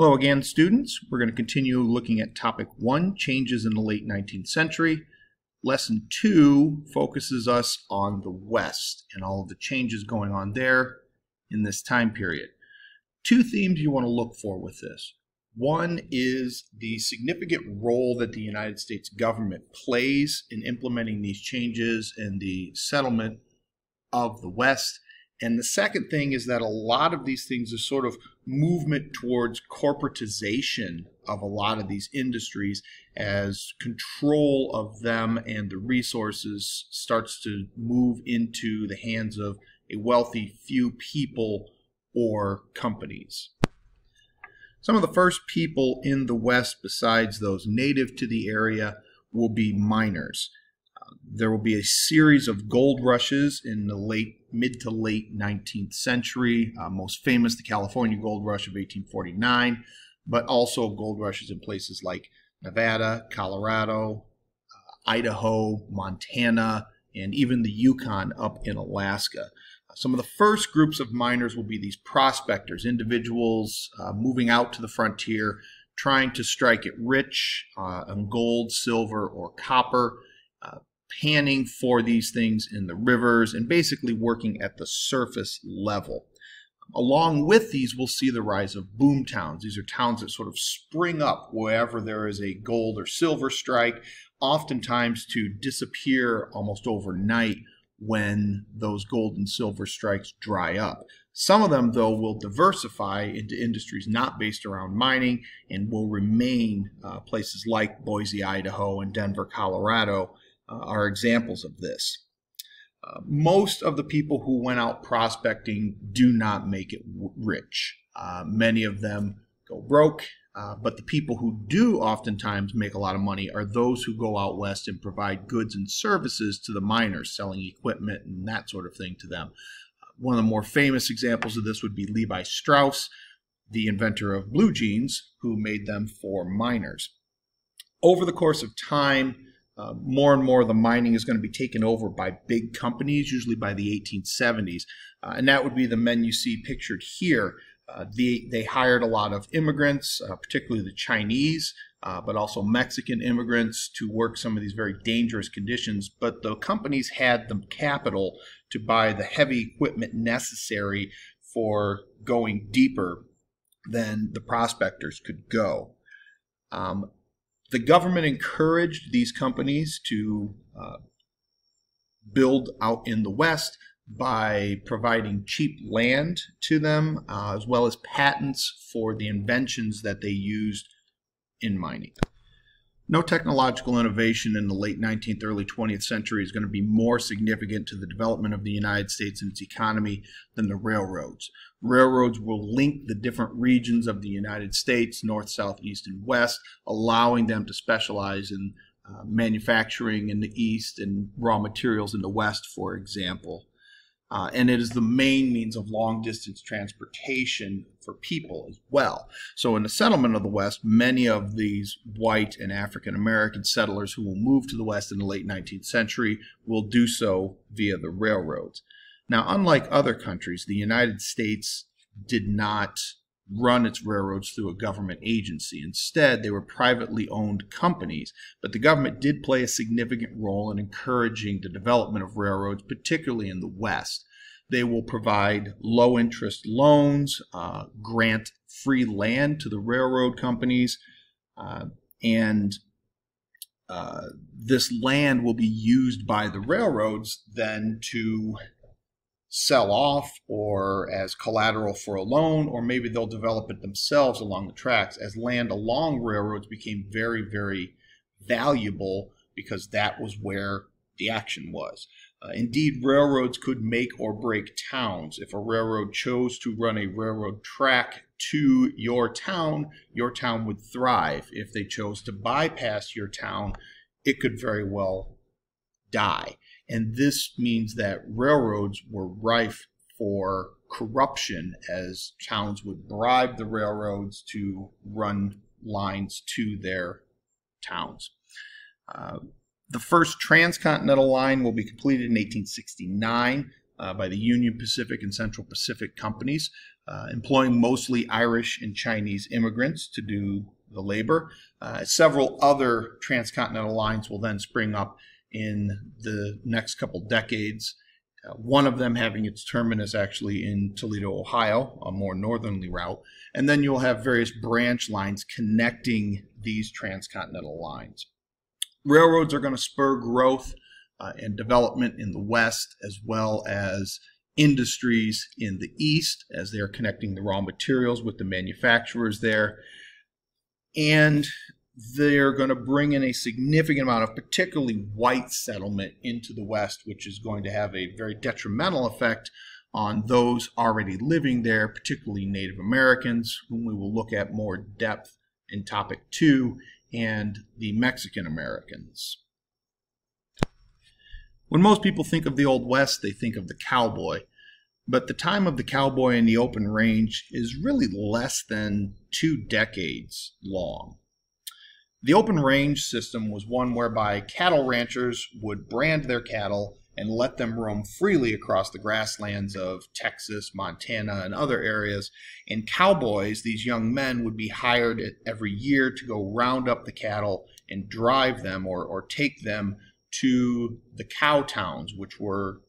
Hello again, students. We're going to continue looking at topic one, changes in the late 19th century. Lesson two focuses us on the West and all of the changes going on there in this time period. Two themes you want to look for with this. One is the significant role that the United States government plays in implementing these changes and the settlement of the West. And the second thing is that a lot of these things are sort of movement towards corporatization of a lot of these industries as control of them and the resources starts to move into the hands of a wealthy few people or companies. Some of the first people in the West, besides those native to the area, will be miners. Uh, there will be a series of gold rushes in the late mid to late 19th century. Uh, most famous, the California gold rush of 1849, but also gold rushes in places like Nevada, Colorado, uh, Idaho, Montana, and even the Yukon up in Alaska. Some of the first groups of miners will be these prospectors, individuals uh, moving out to the frontier, trying to strike it rich uh, on gold, silver, or copper, uh, panning for these things in the rivers, and basically working at the surface level. Along with these, we'll see the rise of boom towns. These are towns that sort of spring up wherever there is a gold or silver strike, oftentimes to disappear almost overnight when those gold and silver strikes dry up. Some of them, though, will diversify into industries not based around mining and will remain uh, places like Boise, Idaho, and Denver, Colorado are examples of this. Uh, most of the people who went out prospecting do not make it rich. Uh, many of them go broke, uh, but the people who do oftentimes make a lot of money are those who go out west and provide goods and services to the miners, selling equipment and that sort of thing to them. Uh, one of the more famous examples of this would be Levi Strauss, the inventor of blue jeans, who made them for miners. Over the course of time, uh, more and more the mining is going to be taken over by big companies, usually by the 1870s. Uh, and that would be the men you see pictured here. Uh, they, they hired a lot of immigrants, uh, particularly the Chinese, uh, but also Mexican immigrants to work some of these very dangerous conditions. But the companies had the capital to buy the heavy equipment necessary for going deeper than the prospectors could go. Um, the government encouraged these companies to uh, build out in the West by providing cheap land to them, uh, as well as patents for the inventions that they used in mining. No technological innovation in the late 19th, early 20th century is going to be more significant to the development of the United States and its economy than the railroads. Railroads will link the different regions of the United States, north, south, east, and west, allowing them to specialize in uh, manufacturing in the east and raw materials in the west, for example. Uh, and it is the main means of long distance transportation for people as well. So, in the settlement of the West, many of these white and African American settlers who will move to the West in the late 19th century will do so via the railroads. Now, unlike other countries, the United States did not run its railroads through a government agency. Instead, they were privately owned companies, but the government did play a significant role in encouraging the development of railroads, particularly in the West. They will provide low interest loans, uh, grant free land to the railroad companies, uh, and uh, this land will be used by the railroads then to sell off or as collateral for a loan, or maybe they'll develop it themselves along the tracks as land along railroads became very, very valuable because that was where the action was. Uh, indeed, railroads could make or break towns. If a railroad chose to run a railroad track to your town, your town would thrive. If they chose to bypass your town, it could very well die. And this means that railroads were rife for corruption as towns would bribe the railroads to run lines to their towns. Uh, the first transcontinental line will be completed in 1869 uh, by the Union Pacific and Central Pacific companies. uh, employing mostly Irish and Chinese immigrants to do the labor. Uh, several other transcontinental lines will then spring up in the next couple decades. Uh, one of them having its terminus actually in Toledo, Ohio, a more northerly route. And then you'll have various branch lines connecting these transcontinental lines. Railroads are going to spur growth uh, and development in the west as well as industries in the east as they're connecting the raw materials with the manufacturers there. And they're going to bring in a significant amount of particularly white settlement into the West, which is going to have a very detrimental effect on those already living there, particularly Native Americans, whom we will look at more depth in topic two, and the Mexican Americans. When most people think of the Old West, they think of the cowboy. But the time of the cowboy in the open range is really less than two decades long. The open range system was one whereby cattle ranchers would brand their cattle and let them roam freely across the grasslands of Texas, Montana, and other areas. And cowboys, these young men, would be hired every year to go round up the cattle and drive them or, or take them to the cow towns, which were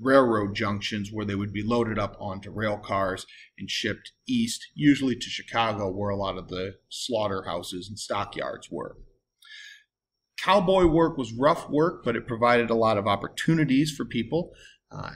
railroad junctions where they would be loaded up onto rail cars and shipped east, usually to Chicago, where a lot of the slaughterhouses and stockyards were. Cowboy work was rough work, but it provided a lot of opportunities for people. Uh,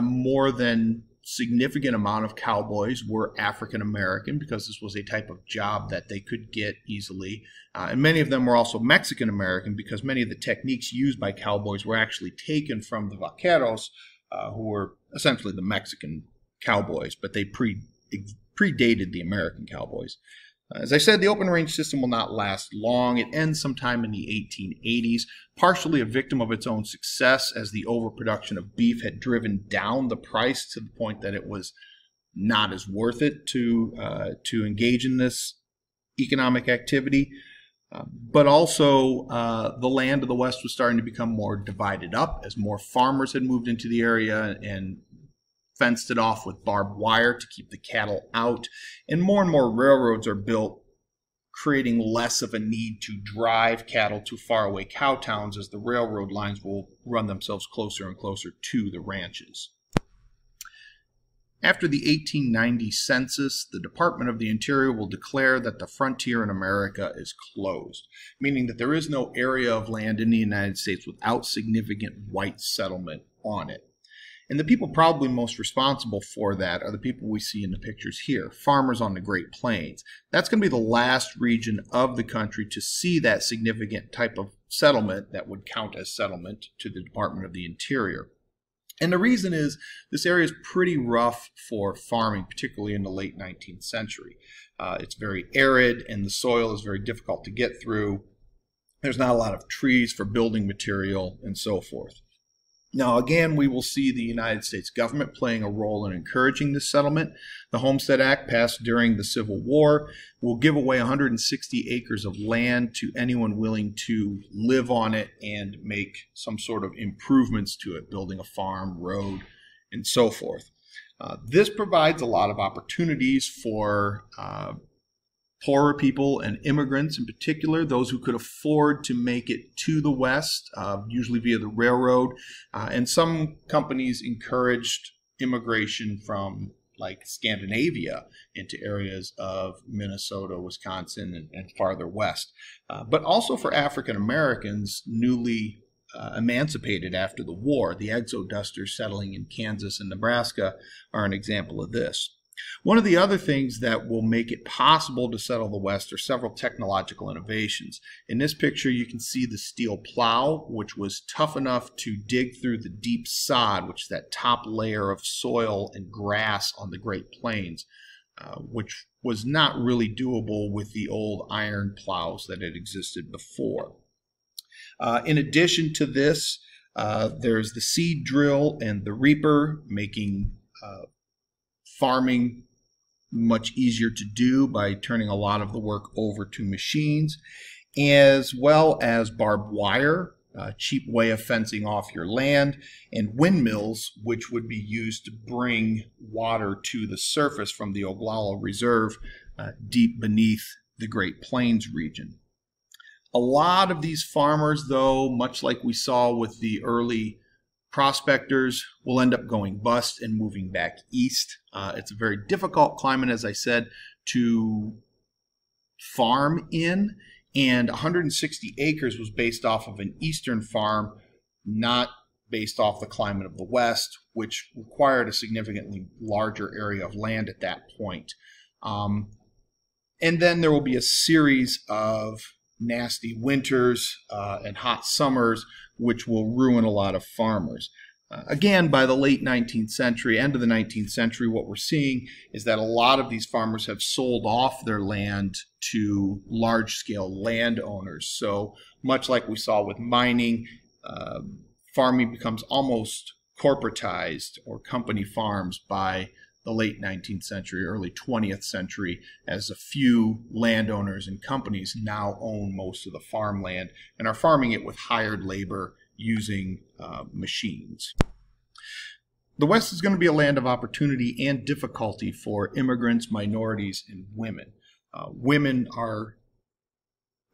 more than significant amount of cowboys were African American because this was a type of job that they could get easily. Uh, and many of them were also Mexican American because many of the techniques used by cowboys were actually taken from the vaqueros, uh, who were essentially the Mexican cowboys, but they pre predated the American cowboys. As I said, the open range system will not last long. It ends sometime in the 1880s, partially a victim of its own success as the overproduction of beef had driven down the price to the point that it was not as worth it to uh, to engage in this economic activity. Uh, but also, uh, the land of the West was starting to become more divided up as more farmers had moved into the area and fenced it off with barbed wire to keep the cattle out. And more and more railroads are built, creating less of a need to drive cattle to faraway cow towns as the railroad lines will run themselves closer and closer to the ranches. After the 1890 census, the Department of the Interior will declare that the frontier in America is closed, meaning that there is no area of land in the United States without significant white settlement on it. And the people probably most responsible for that are the people we see in the pictures here, farmers on the Great Plains. That's going to be the last region of the country to see that significant type of settlement that would count as settlement to the Department of the Interior. And the reason is this area is pretty rough for farming, particularly in the late 19th century. Uh, it's very arid and the soil is very difficult to get through. There's not a lot of trees for building material and so forth. Now, again, we will see the United States government playing a role in encouraging this settlement. The Homestead Act, passed during the Civil War, will give away 160 acres of land to anyone willing to live on it and make some sort of improvements to it, building a farm, road, and so forth. Uh, this provides a lot of opportunities for uh, poorer people and immigrants in particular, those who could afford to make it to the West, uh, usually via the railroad. Uh, and some companies encouraged immigration from like Scandinavia into areas of Minnesota, Wisconsin, and, and farther west. Uh, but also for African Americans newly uh, emancipated after the war. The exodusters settling in Kansas and Nebraska are an example of this. One of the other things that will make it possible to settle the West are several technological innovations. In this picture, you can see the steel plow, which was tough enough to dig through the deep sod, which is that top layer of soil and grass on the Great Plains, uh, which was not really doable with the old iron plows that had existed before. Uh, in addition to this, uh, there's the seed drill and the reaper making uh, farming much easier to do by turning a lot of the work over to machines, as well as barbed wire uh, cheap way of fencing off your land, and windmills, which would be used to bring water to the surface from the Ogallala Reserve uh, deep beneath the Great Plains region. A lot of these farmers, though, much like we saw with the early prospectors, will end up going bust and moving back east. Uh, it's a very difficult climate, as I said, to farm in, and 160 acres was based off of an eastern farm, not based off the climate of the west, which required a significantly larger area of land at that point. Um, and then there will be a series of nasty winters uh, and hot summers, which will ruin a lot of farmers. Uh, again, by the late 19th century, end of the 19th century, what we're seeing is that a lot of these farmers have sold off their land to large scale landowners. So, much like we saw with mining, uh, farming becomes almost corporatized or company farms by the late 19th century, early 20th century, as a few landowners and companies now own most of the farmland and are farming it with hired labor using uh, machines. The West is going to be a land of opportunity and difficulty for immigrants, minorities, and women. Uh, women are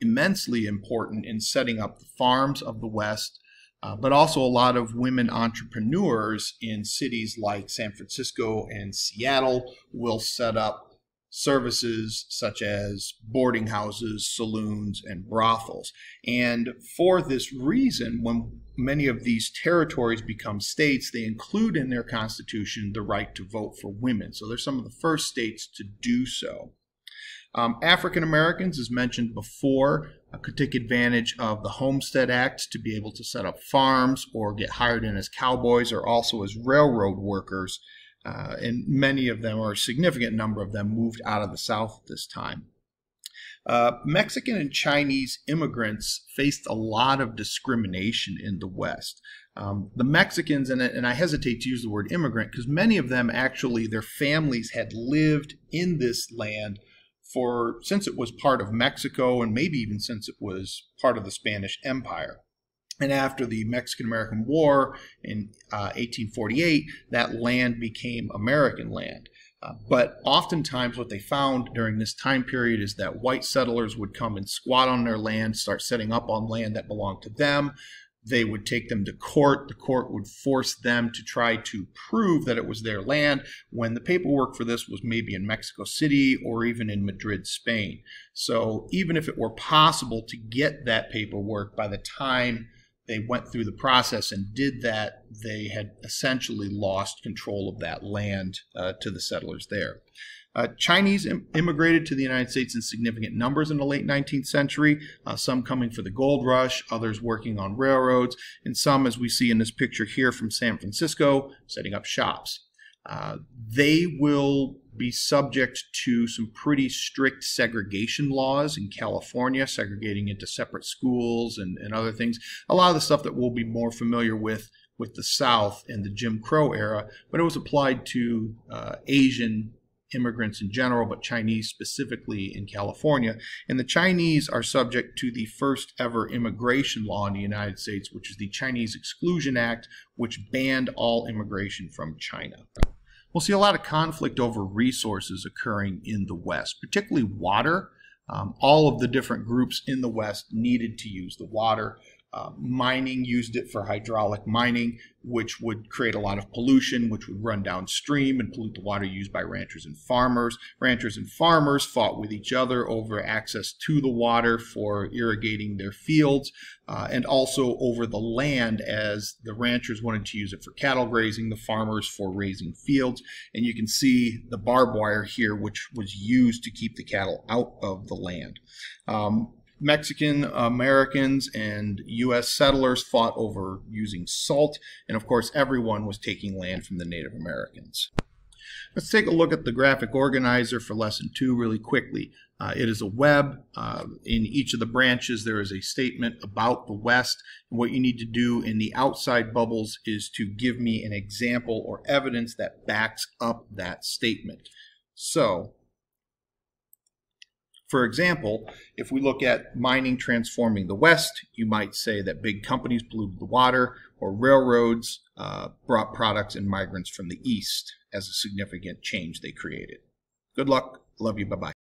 immensely important in setting up the farms of the West uh, but also a lot of women entrepreneurs in cities like San Francisco and Seattle will set up services such as boarding houses, saloons, and brothels. And for this reason, when many of these territories become states, they include in their constitution the right to vote for women. So they're some of the first states to do so. Um, African Americans, as mentioned before, uh, could take advantage of the Homestead Act to be able to set up farms or get hired in as cowboys or also as railroad workers. Uh, and many of them, or a significant number of them, moved out of the South at this time. Uh, Mexican and Chinese immigrants faced a lot of discrimination in the West. Um, the Mexicans, and, and I hesitate to use the word immigrant because many of them actually, their families had lived in this land for since it was part of Mexico and maybe even since it was part of the Spanish Empire. And after the Mexican American War in uh, 1848, that land became American land. Uh, but oftentimes, what they found during this time period is that white settlers would come and squat on their land, start setting up on land that belonged to them. They would take them to court. The court would force them to try to prove that it was their land when the paperwork for this was maybe in Mexico City or even in Madrid, Spain. So even if it were possible to get that paperwork by the time they went through the process and did that, they had essentially lost control of that land uh, to the settlers there. Uh, Chinese Im- immigrated to the United States in significant numbers in the late 19th century, uh, some coming for the gold rush, others working on railroads, and some, as we see in this picture here from San Francisco, setting up shops. Uh, they will be subject to some pretty strict segregation laws in California, segregating into separate schools and, and other things. A lot of the stuff that we'll be more familiar with with the South in the Jim Crow era, but it was applied to uh, Asian immigrants in general, but Chinese specifically in California. And the Chinese are subject to the first ever immigration law in the United States, which is the Chinese Exclusion Act, which banned all immigration from China. We'll see a lot of conflict over resources occurring in the West, particularly water. Um, all of the different groups in the West needed to use the water. Uh, mining used it for hydraulic mining, which would create a lot of pollution, which would run downstream and pollute the water used by ranchers and farmers. Ranchers and farmers fought with each other over access to the water for irrigating their fields, uh, and also over the land as the ranchers wanted to use it for cattle grazing, the farmers for raising fields. And you can see the barbed wire here, which was used to keep the cattle out of the land. Um, Mexican Americans and U.S. settlers fought over using salt, and of course, everyone was taking land from the Native Americans. Let's take a look at the graphic organizer for lesson two really quickly. Uh, it is a web. Uh, in each of the branches, there is a statement about the West. And what you need to do in the outside bubbles is to give me an example or evidence that backs up that statement. So For example, if we look at mining transforming the West, you might say that big companies polluted the water or railroads uh, brought products and migrants from the East as a significant change they created. Good luck. Love you. Bye bye.